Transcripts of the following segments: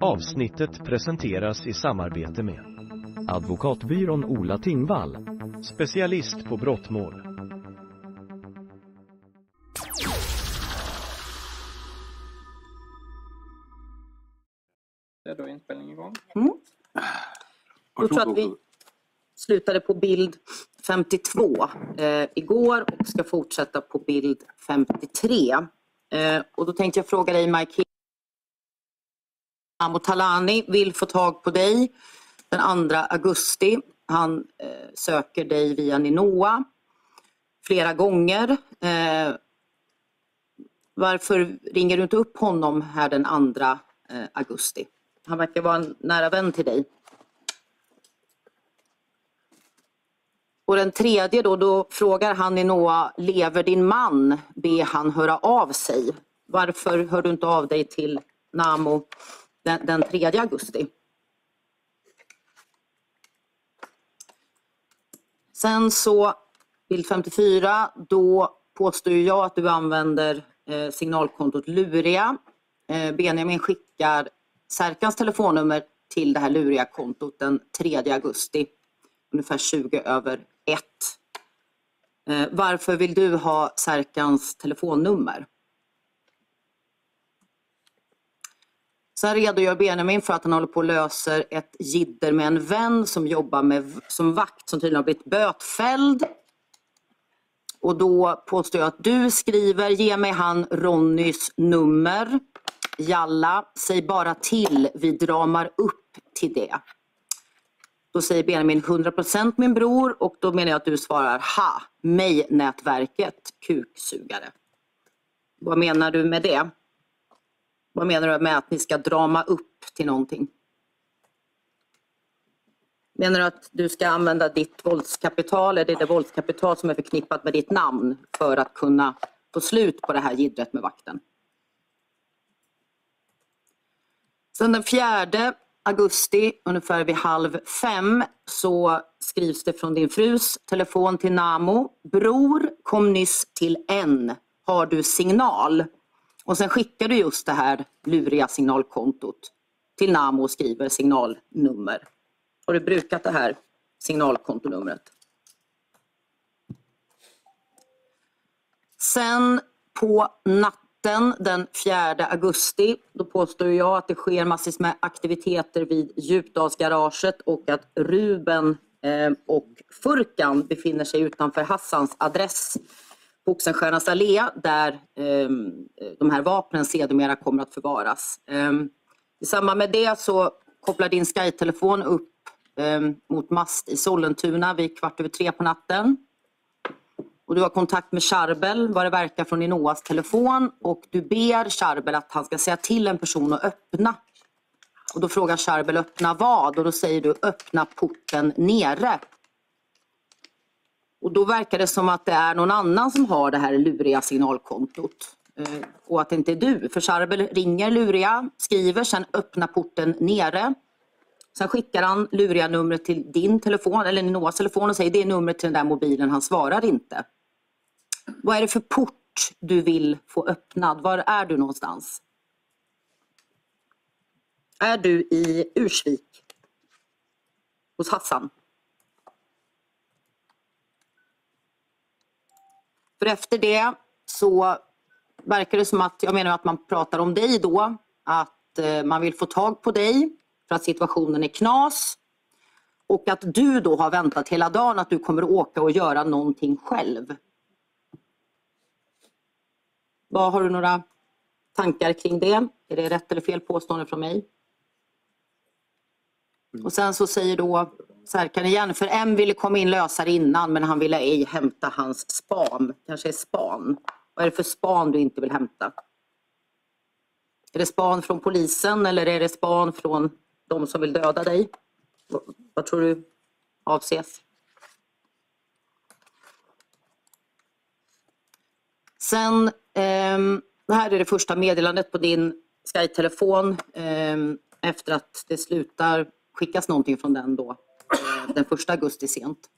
Avsnittet presenteras i samarbete med Advokatbyrån Ola Tingvall. specialist på brottmål. Är då inspelningen igång? Jag tror att vi slutade på bild 52 eh, igår och ska fortsätta på bild 53. Eh, och då tänkte jag fråga dig Mike Amo Talani vill få tag på dig den 2 augusti. Han eh, söker dig via Ninoa flera gånger. Eh, varför ringer du inte upp honom här den 2 eh, augusti? Han verkar vara en nära vän till dig. Och den tredje då, då frågar han Ninoa, lever din man? Be han höra av sig. Varför hör du inte av dig till Namo den, den 3 augusti? Sen så, bild 54, då påstår ju jag att du använder eh, signalkontot Luria. Eh, Benjamin skickar Serkans telefonnummer till det här Luria-kontot den 3 augusti ungefär 20 över 1. Eh, varför vill du ha Serkans telefonnummer? Sen redogör Benjamin för att han håller på och löser ett jidder med en vän som jobbar med, som vakt som tydligen har blivit bötfälld. Och då påstår jag att du skriver, ge mig han Ronnys nummer. Jalla, säg bara till, vi dramar upp till det. Då säger Benjamin 100% min bror och då menar jag att du svarar ha, mig-nätverket, kuksugare. Vad menar du med det? Vad menar du med att ni ska drama upp till någonting? Menar du att du ska använda ditt våldskapital, eller det våldskapital som är förknippat med ditt namn för att kunna få slut på det här jiddret med vakten? Sen den fjärde augusti, ungefär vid halv fem, så skrivs det från din frus telefon till Namo. Bror, kom nyss till N. Har du signal? Och sen skickar du just det här luriga signalkontot till Namo och skriver signalnummer. Har du brukat det här signalkontonumret? Sen på natten den 4 augusti, då påstår jag att det sker massvis med aktiviteter vid Djupdalsgaraget och att Ruben eh, och Furkan befinner sig utanför Hassans adress Oxenstiernas allé där eh, de här vapnen sedermera kommer att förvaras. Eh, I samband med det så kopplar din Sky-telefon upp eh, mot mast i Sollentuna vid kvart över tre på natten. Och du har kontakt med Charbel vad det verkar från Inoas telefon och du ber Charbel att han ska säga till en person att öppna. Och då frågar Charbel öppna vad? Och då säger du öppna porten nere. Och då verkar det som att det är någon annan som har det här luriga signalkontot. Eh, och att det inte är du. För Charbel ringer luriga, skriver, sen öppnar porten nere. Sen skickar han luriga numret till din telefon, eller Noahs telefon och säger det är numret till den där mobilen, han svarar inte. Vad är det för port du vill få öppnad? Var är du någonstans? Är du i Ursvik? Hos Hassan? För efter det så verkar det som att, jag menar att man pratar om dig då, att eh, man vill få tag på dig för att situationen är knas. Och att du då har väntat hela dagen att du kommer att åka och göra någonting själv. Vad Har du några tankar kring det? Är det rätt eller fel påstående från mig? Och sen så säger då Särkan igen, för M ville komma in lösare innan men han ville ej hämta hans span. Kanske är span. Vad är det för span du inte vill hämta? Är det span från polisen eller är det span från de som vill döda dig? Vad, tror du avses? Sen, det här är det första meddelandet på din Sky-telefon ehm, efter att det slutar skickas någonting från den då den första augusti sent.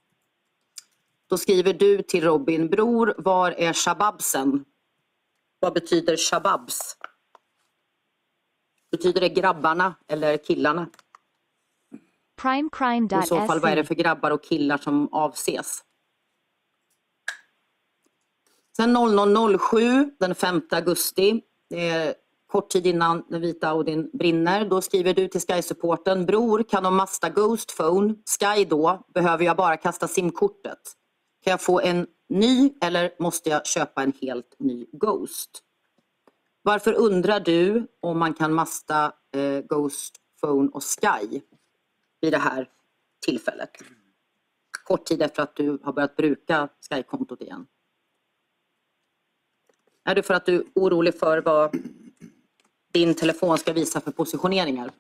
Då skriver du till Robin, bror, var är shababsen? Vad betyder shababs? Betyder det grabbarna eller killarna? I Primecrime.se. så fall, vad är det för grabbar och killar som avses? Sen 00.07 den 5 augusti, det är kort tid innan den vita Audin brinner, då skriver du till Sky-supporten, bror kan de masta Ghost Phone, Sky då, behöver jag bara kasta simkortet? Kan jag få en ny eller måste jag köpa en helt ny Ghost? Varför undrar du om man kan masta eh, Ghost Phone och Sky vid det här tillfället? Kort tid efter att du har börjat bruka Sky-kontot igen. Är det för att du är orolig för vad din telefon ska visa för positioneringar?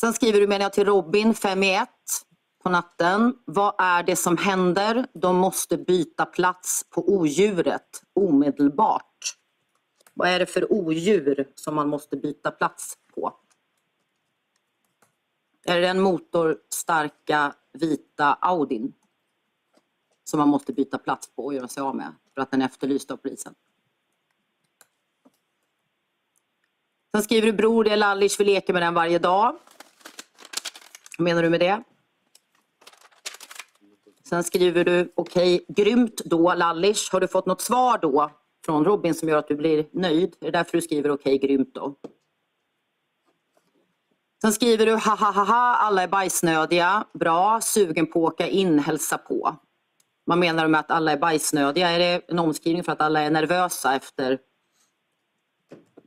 Sen skriver du menar jag till Robin 5 i 1 på natten. Vad är det som händer? De måste byta plats på odjuret omedelbart. Vad är det för odjur som man måste byta plats på? Är det den motorstarka vita Audin som man måste byta plats på och göra sig av med för att den är efterlyst av polisen? Sen skriver du bror, det är lallish, vi leker med den varje dag. Vad menar du med det? Sen skriver du, okej, grymt då lallish. Har du fått något svar då från Robin som gör att du blir nöjd? Är det därför du skriver okej, grymt då? Sen skriver du, ha ha ha ha, alla är bajsnödiga. Bra, sugen på att åka in, hälsa på. Vad menar du med att alla är bajsnödiga? Är det en omskrivning för att alla är nervösa efter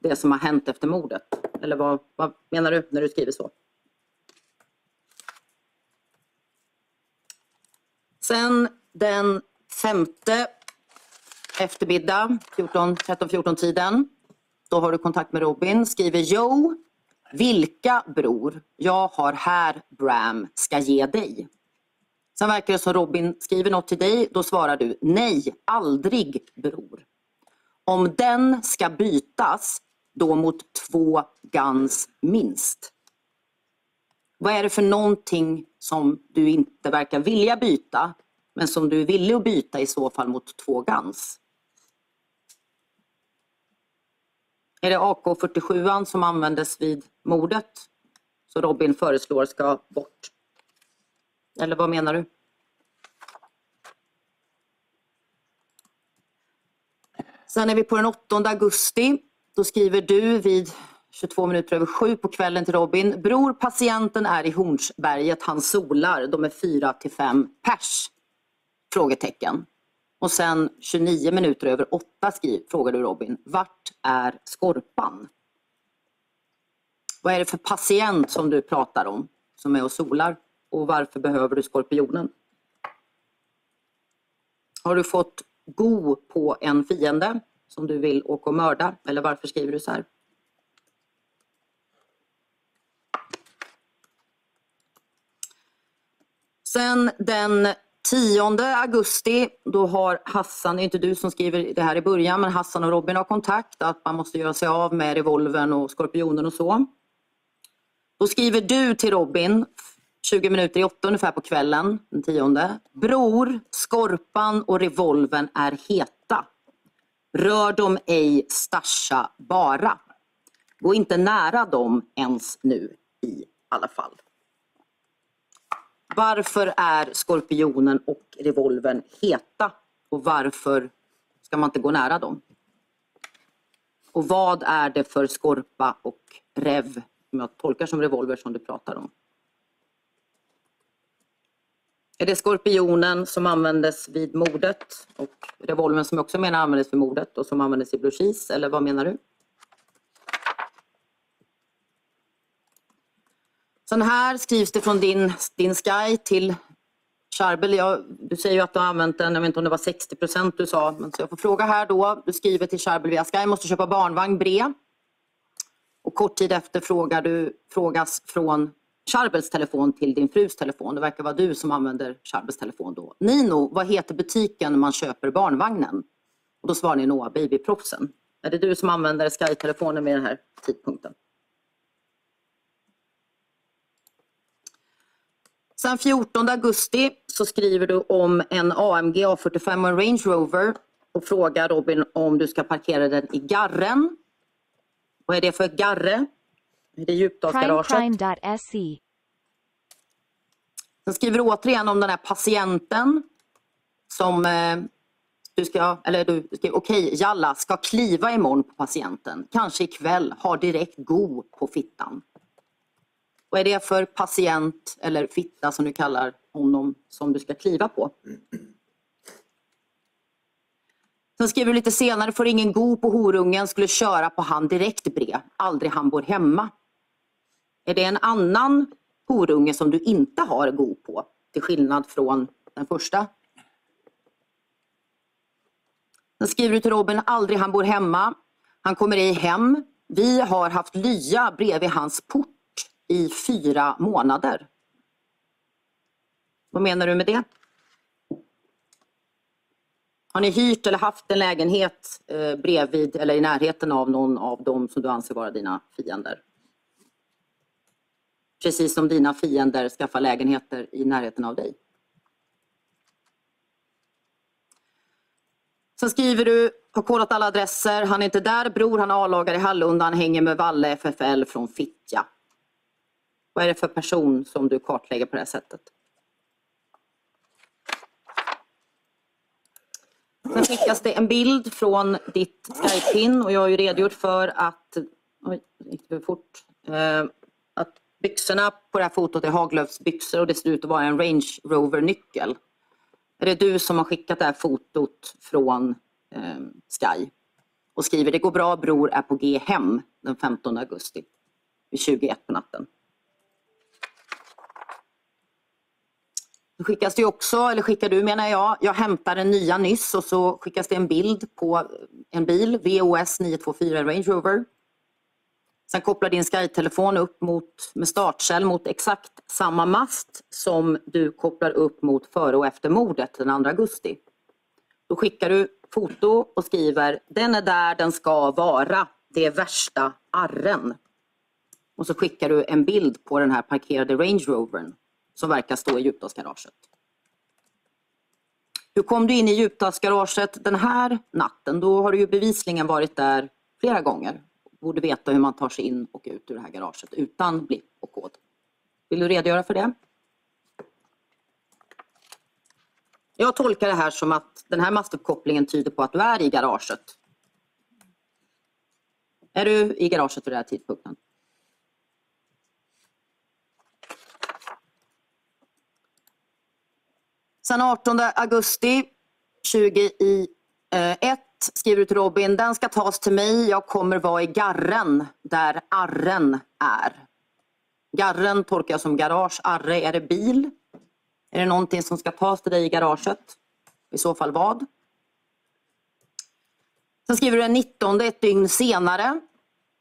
det som har hänt efter mordet? Eller vad, vad menar du när du skriver så? Sen den femte eftermiddag, 13-14 tiden, då har du kontakt med Robin, skriver Joe. vilka bror jag har här Bram ska ge dig. Sen verkar det som Robin skriver något till dig, då svarar du nej, aldrig bror. Om den ska bytas, då mot två Guns minst. Vad är det för någonting som du inte verkar vilja byta, men som du är villig att byta i så fall mot två Guns? Är det AK47 som användes vid mordet? Så Robin föreslår ska bort. Eller vad menar du? Sen är vi på den 8 augusti. Då skriver du vid 22 minuter över sju på kvällen till Robin. Bror, patienten är i Hornsberget, han solar. De är fyra till fem pers? Frågetecken. Och sen 29 minuter över åtta skriv, frågar du Robin. Vart är Skorpan? Vad är det för patient som du pratar om som är och solar? Och varför behöver du skorpionen? Har du fått go på en fiende som du vill åka och mörda? Eller varför skriver du så här? Sen den 10 augusti, då har Hassan, det är inte du som skriver det här i början, men Hassan och Robin har kontakt att man måste göra sig av med revolvern och skorpionen och så. Då skriver du till Robin 20 minuter i åtta ungefär på kvällen den 10. Bror, skorpan och revolven är heta. Rör dem ej, stasha bara. Gå inte nära dem ens nu i alla fall. Varför är skorpionen och revolven heta? Och varför ska man inte gå nära dem? Och vad är det för skorpa och rev, som jag tolkar som revolver, som du pratar om? Är det skorpionen som användes vid mordet och revolvern som jag också menar användes vid mordet och som användes i Blue Cheese, eller vad menar du? Sen här skrivs det från din, din Sky till Charbel. Jag, du säger ju att du har använt den, jag vet inte om det var 60 procent du sa, men så jag får fråga här då. Du skriver till Charbel via Sky, måste köpa barnvagn, brev. Och kort tid efter frågar du, frågas från Charbels telefon till din frus telefon. Det verkar vara du som använder Charbels telefon då. Nino, vad heter butiken man köper barnvagnen? Och då svarar ni Noah Babyproffsen. Är det du som använder Sky-telefonen vid den här tidpunkten? Sen 14 augusti så skriver du om en AMG A45 och en Range Rover och frågar Robin om du ska parkera den i garren Vad är det för garre? Det Djupdalsgaraget? primecrime.se, Sen skriver du återigen om den här patienten som eh, du ska, eller du skriver, okej Jalla, ska kliva imorgon på patienten. Kanske ikväll, har direkt go på fittan. Vad är det för patient eller fitta som du kallar honom som du ska kliva på? Sen skriver du lite senare, får ingen go på horungen, skulle köra på han direkt bre, aldrig han bor hemma. Är det en annan horunge som du inte har go på, till skillnad från den första? Sen skriver du till Robin, aldrig han bor hemma. Han kommer ej hem. Vi har haft lya bredvid hans port i fyra månader. Vad menar du med det? Har ni hyrt eller haft en lägenhet eh, bredvid eller i närheten av någon av dem som du anser vara dina fiender? Precis som dina fiender skaffar lägenheter i närheten av dig. Sen skriver du, har kollat alla adresser, han är inte där, bror han avlagar A-lagare i Hallunda, han hänger med Valle FFL från Fittja. Vad är det för person som du kartlägger på det här sättet? Sen skickas det en bild från ditt Skype-in och jag har ju redogjort för att, oj, gick det för fort, eh, att byxorna på det här fotot är Haglöfs byxor och det ser ut att vara en Range Rover-nyckel. Är det du som har skickat det här fotot från eh, Sky och skriver det går bra bror är på G hem den 15 augusti vid 21 på natten. Då skickas det ju också, eller skickar du menar jag, jag hämtar en nya nyss och så skickas det en bild på en bil, VOS 924 Range Rover. Sen kopplar din Sky-telefon upp mot, med startcell mot exakt samma mast som du kopplar upp mot före och efter mordet den 2 augusti. Då skickar du foto och skriver den är där den ska vara, det är värsta arren. Och så skickar du en bild på den här parkerade Range Rovern som verkar stå i Djupdalsgaraget. Hur kom du in i Djupdalsgaraget den här natten? Då har du ju bevisligen varit där flera gånger. Borde veta hur man tar sig in och ut ur det här garaget utan blipp och kod. Vill du redogöra för det? Jag tolkar det här som att den här mastuppkopplingen tyder på att du är i garaget. Är du i garaget vid den här tidpunkten? Sen 18 augusti 2021 skriver du till Robin, den ska tas till mig, jag kommer vara i garren där arren är. Garren tolkar jag som garage, arre, är det bil? Är det någonting som ska tas till dig i garaget? I så fall vad? Sen skriver du den 19, ett dygn senare,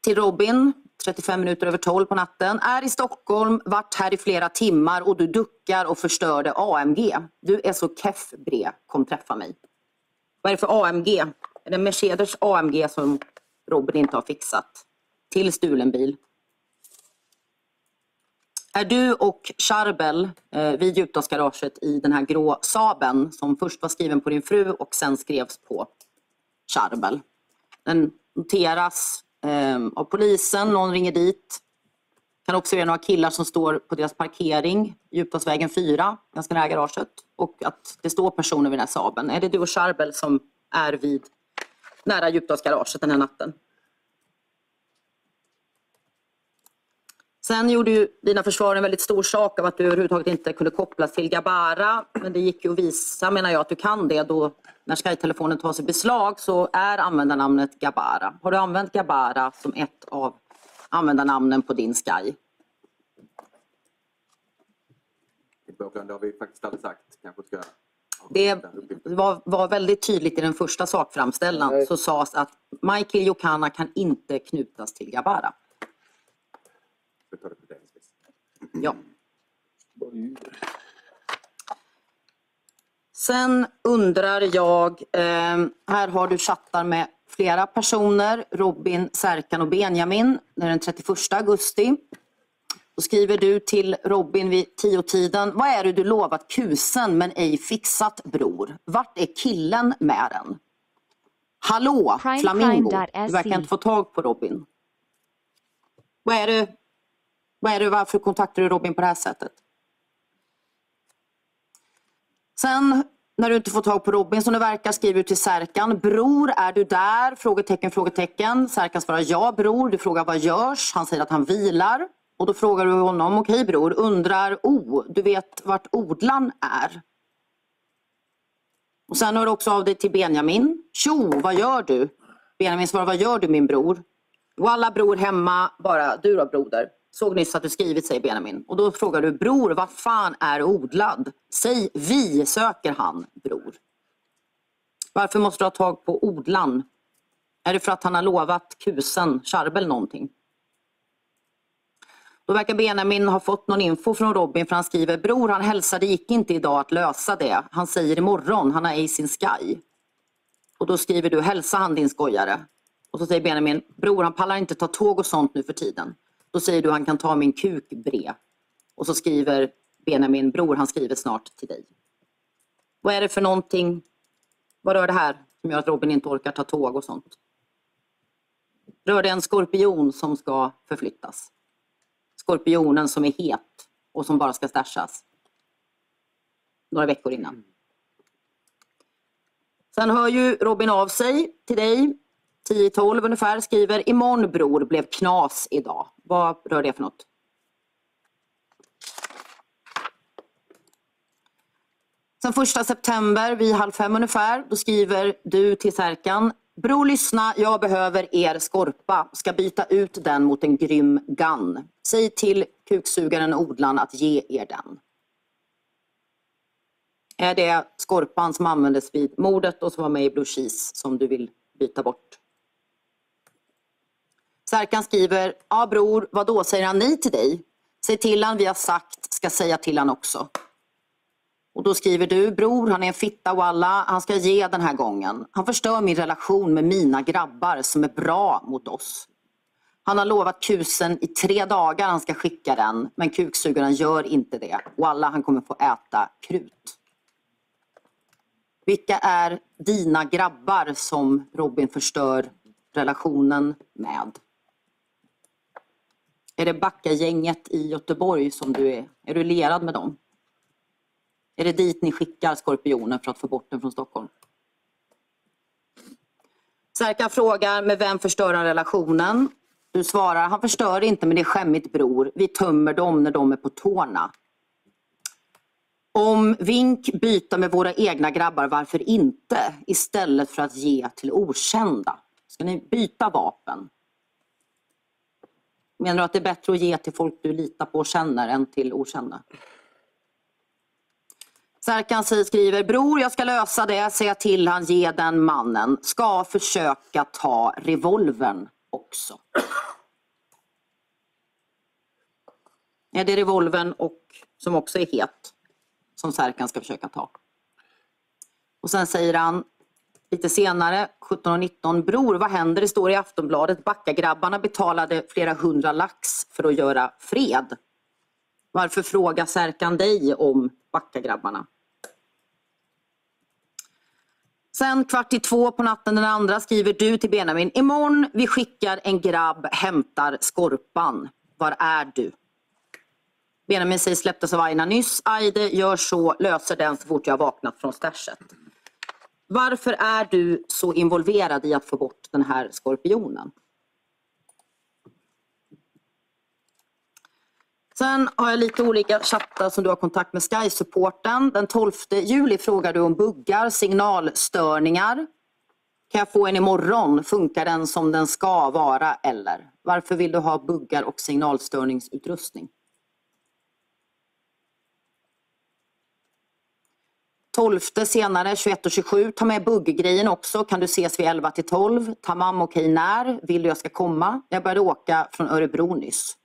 till Robin, 35 minuter över 12 på natten. Är i Stockholm, varit här i flera timmar och du duckar och förstörde AMG. Du är så keff bre, kom träffa mig. Vad är det för AMG? Är det Mercedes AMG som Robin inte har fixat? Till stulen bil. Är du och Charbel eh, vid Djupdalsgaraget i den här grå Saben som först var skriven på din fru och sen skrevs på Charbel. Den noteras eh, av polisen, någon ringer dit. Kan också vara några killar som står på deras parkering, Djupdalsvägen 4, ganska nära garaget. Och att det står personer vid den här Saben. Är det du och Charbel som är vid nära Djupdalsgaraget den här natten? Sen gjorde ju dina försvarare en väldigt stor sak av att du överhuvudtaget inte kunde kopplas till Gabara. Men det gick ju att visa, menar jag, att du kan det då när Sky-telefonen tas i beslag så är användarnamnet Gabara. Har du använt Gabara som ett av användarnamnen på din Sky? Det har vi faktiskt aldrig sagt. Kanske ska... Det var, var väldigt tydligt i den första sakframställan så sades att Michael Jokana kan inte knutas till Gabara. Ja. Sen undrar jag, eh, här har du chattar med flera personer, Robin, Särkan och Benjamin. Den 31 augusti. Då skriver du till Robin vid tio-tiden. Vad är det du lovat kusen men ej fixat bror? Vart är killen med den? Hallå Prime Flamingo! Prime.se. Du verkar inte få tag på Robin. Vad är det, vad är det, varför kontaktar du Robin på det här sättet? Sen när du inte får tag på Robin som det verkar skriver du till Serkan. Bror, är du där? Frågetecken, frågetecken. Serkan svarar ja bror. Du frågar vad görs? Han säger att han vilar. Och då frågar du honom, okej bror, undrar, o, du vet vart odlan är? Och sen hör du också av dig till Benjamin. Tjo, vad gör du? Benjamin svarar, vad gör du min bror? Walla bror hemma, bara du då broder. Såg nyss att du skrivit, säger Benjamin. Och då frågar du, bror vad fan är odlad? Säg vi söker han, bror. Varför måste du ha tag på odlan? Är det för att han har lovat kusen Charbel någonting? Då verkar Benjamin ha fått någon info från Robin för han skriver Bror han hälsade gick inte idag att lösa det. Han säger imorgon, han har ej sin sky. Och då skriver du hälsa han din skojare. Och så säger Benjamin Bror han pallar inte ta tåg och sånt nu för tiden. Då säger du han kan ta min kuk bre. Och så skriver Benjamin Bror han skriver snart till dig. Vad är det för någonting? Vad rör det här som gör att Robin inte orkar ta tåg och sånt? Rör det en skorpion som ska förflyttas? Skorpionen som är het och som bara ska stashas. Några veckor innan. Sen hör ju Robin av sig till dig 10-12 ungefär, skriver imorgon bror blev knas idag. Vad rör det för något? Sen första september vid halv fem ungefär, då skriver du till Särkan Bror lyssna, jag behöver er skorpa. Ska byta ut den mot en grym gun. Säg till kuksugaren odlan att ge er den. Är det skorpan som användes vid mordet och som var med i Blue Cheese som du vill byta bort? Särkan skriver, ja bror, vad då säger han nej till dig? Säg till han vi har sagt, ska säga till han också. Och då skriver du, bror han är en fitta walla, han ska ge den här gången. Han förstör min relation med mina grabbar som är bra mot oss. Han har lovat kusen i tre dagar han ska skicka den, men kuksugaren gör inte det. Walla han kommer få äta krut. Vilka är dina grabbar som Robin förstör relationen med? Är det Backagänget i Göteborg som du är? Är du lerad med dem? Är det dit ni skickar skorpionen för att få bort den från Stockholm? Serkan frågar med vem förstör han relationen? Du svarar, han förstör inte men det är skämmigt bror. Vi tömmer dem när de är på tårna. Om Vink byta med våra egna grabbar, varför inte? Istället för att ge till okända. Ska ni byta vapen? Menar du att det är bättre att ge till folk du litar på och känner än till okända? Serkan skriver, bror jag ska lösa det, säga till han, ge den mannen. Ska försöka ta revolvern också. Är det revolvern och, som också är het som Serkan ska försöka ta? Och sen säger han lite senare, 17.19, bror vad händer? Det står i Aftonbladet, Backagrabbarna betalade flera hundra lax för att göra fred. Varför frågar Särkan dig om Backagrabbarna? Sen kvart i två på natten den andra skriver du till Benjamin. Imorgon vi skickar en grabb, hämtar Skorpan. Var är du? Benjamin säger släpptes av Aina nyss. Aide gör så, löser den så fort jag har vaknat från stashet. Varför är du så involverad i att få bort den här skorpionen? Sen har jag lite olika chattar som du har kontakt med Sky-supporten. Den 12 juli frågar du om buggar, signalstörningar. Kan jag få en imorgon? Funkar den som den ska vara eller? Varför vill du ha buggar och signalstörningsutrustning? 12 senare 21.27. Ta med bugggrejen också. Kan du ses vid 11 till 12? Tamam okej okay, när? Vill du jag ska komma? Jag började åka från Örebro nyss.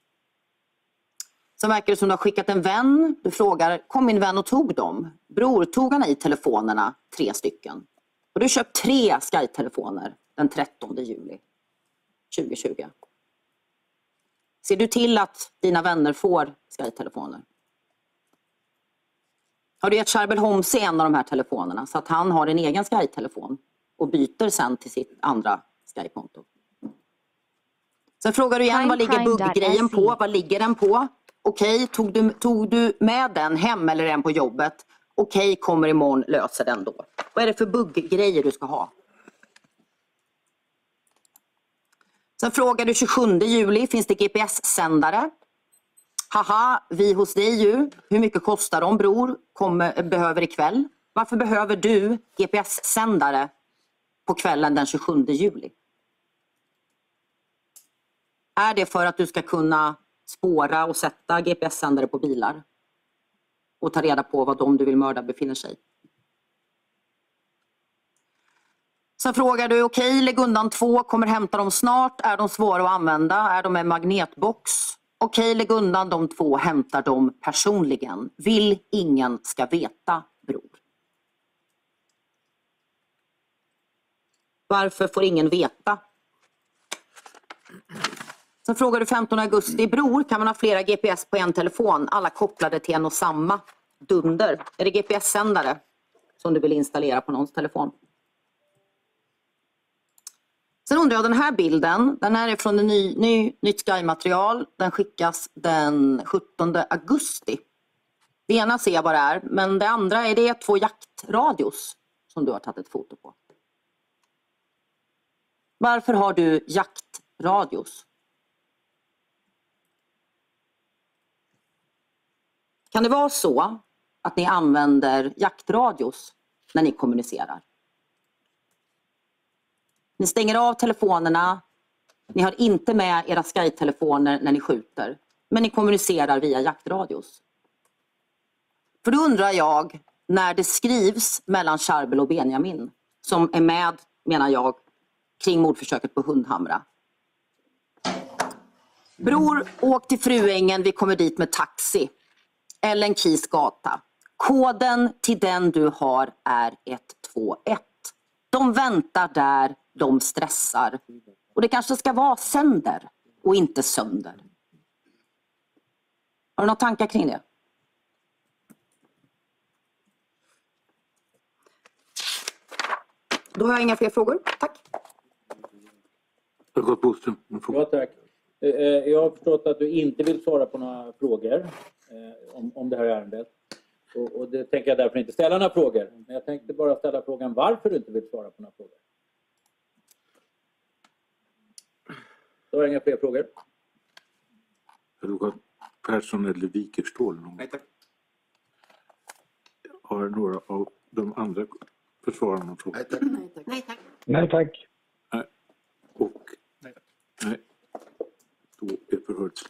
Sen verkar det som du har skickat en vän. Du frågar, kom min vän och tog dem? Bror, tog han i telefonerna? Tre stycken. Och du köpt tre Sky-telefoner den 13 juli 2020. Ser du till att dina vänner får Sky-telefoner? Har du gett Charbel Holmes en av de här telefonerna så att han har en egen Sky-telefon och byter sen till sitt andra Sky-konto? Sen frågar du igen, Prime vad ligger buggrejen på? Vad ligger den på? Okej, tog, du, tog du med den hem eller den på jobbet? Okej, kommer imorgon, löser den då. Vad är det för bugggrejer du ska ha? Sen frågar du 27 juli, finns det GPS-sändare? Haha, vi hos dig ju. Hur mycket kostar de bror? Kommer, behöver ikväll. Varför behöver du GPS-sändare på kvällen den 27 juli? Är det för att du ska kunna spåra och sätta GPS-sändare på bilar? Och ta reda på var de du vill mörda befinner sig? Sen frågar du, okej, lägg undan två, kommer hämta dem snart. Är de svåra att använda? Är de en magnetbox? Okej, lägg undan de två, hämtar dem personligen. Vill ingen ska veta, bror. Varför får ingen veta? Sen frågar du 15 augusti, bror, kan man ha flera GPS på en telefon? Alla kopplade till en och samma. Dunder. Är det GPS-sändare som du vill installera på någons telefon? Sen undrar jag den här bilden, den här är från en ny, ny, nytt Sky-material. Den skickas den 17 augusti. Det ena ser jag vad det är, men det andra, är det två jaktradios som du har tagit ett foto på? Varför har du jaktradios? Kan det vara så att ni använder jaktradios när ni kommunicerar? Ni stänger av telefonerna, ni har inte med era Sky-telefoner när ni skjuter, men ni kommunicerar via jaktradios. För då undrar jag, när det skrivs mellan Charbel och Benjamin, som är med, menar jag, kring mordförsöket på Hundhamra. Bror, åk till Fruängen, vi kommer dit med taxi. Ellen Keys gata. Koden till den du har är 121. De väntar där, de stressar. Och det kanske ska vara sänder och inte sönder. Har du några tankar kring det? Då har jag inga fler frågor. Tack. Jakob Boström. Ja, tack. Eh, eh, Jag har förstått att du inte vill svara på några frågor eh, om, om det här ärendet. Och, och det tänker jag därför inte ställa några frågor. Men jag tänkte bara ställa frågan varför du inte vill svara på några frågor. Då har jag inga fler frågor. Advokat Persson eller Wikerstål. någon- Nej tack. Har några av de andra försvararna någon fråga? Nej tack. Nej, tack. Nej tack. Och? Nej. Då är förhöret slut.